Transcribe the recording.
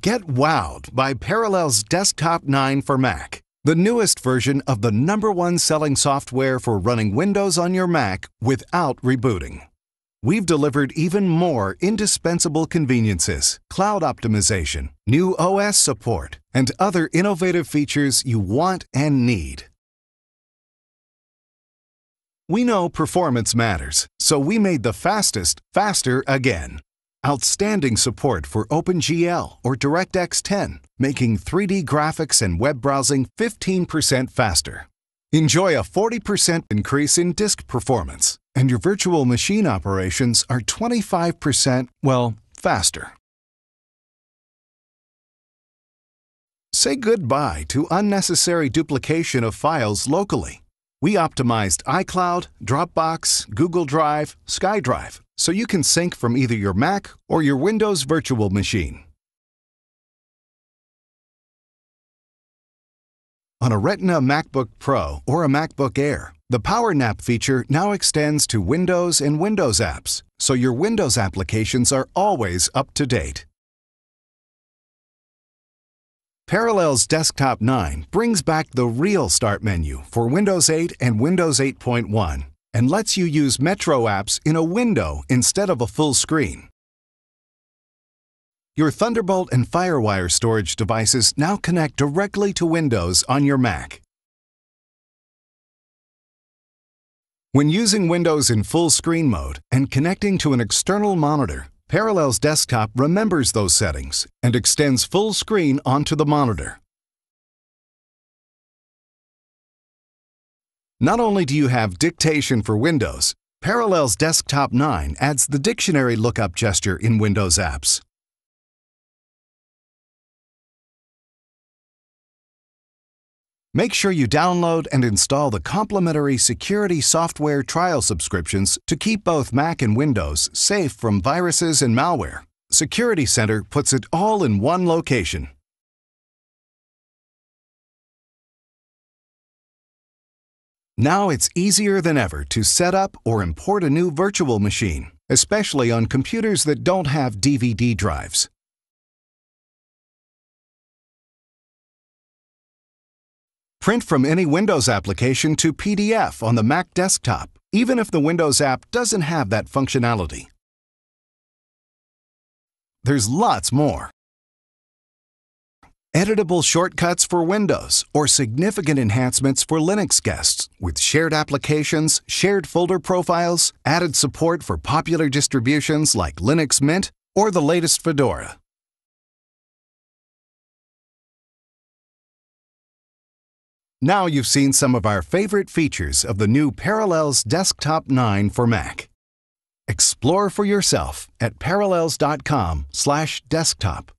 Get wowed by Parallels Desktop 9 for Mac, the newest version of the number one selling software for running Windows on your Mac without rebooting. We've delivered even more indispensable conveniences, cloud optimization, new OS support, and other innovative features you want and need. We know performance matters, so we made the fastest faster again. Outstanding support for OpenGL or DirectX 10, making 3D graphics and web browsing 15% faster. Enjoy a 40% increase in disk performance, and your virtual machine operations are 25%, well, faster. Say goodbye to unnecessary duplication of files locally. We optimized iCloud, Dropbox, Google Drive, SkyDrive, so you can sync from either your Mac or your Windows virtual machine. On a Retina MacBook Pro or a MacBook Air, the Power Nap feature now extends to Windows and Windows apps, so your Windows applications are always up to date. Parallels Desktop 9 brings back the real Start menu for Windows 8 and Windows 8.1 and lets you use Metro apps in a window instead of a full screen. Your Thunderbolt and Firewire storage devices now connect directly to Windows on your Mac. When using Windows in full screen mode and connecting to an external monitor, Parallels Desktop remembers those settings and extends full screen onto the monitor. Not only do you have dictation for Windows, Parallels Desktop 9 adds the dictionary lookup gesture in Windows apps. Make sure you download and install the complimentary security software trial subscriptions to keep both Mac and Windows safe from viruses and malware. Security Center puts it all in one location. Now it's easier than ever to set up or import a new virtual machine, especially on computers that don't have DVD drives. Print from any Windows application to PDF on the Mac desktop, even if the Windows app doesn't have that functionality. There's lots more. Editable shortcuts for Windows or significant enhancements for Linux guests with shared applications, shared folder profiles, added support for popular distributions like Linux Mint or the latest Fedora. Now you've seen some of our favorite features of the new Parallels Desktop 9 for Mac. Explore for yourself at parallels.com/desktop.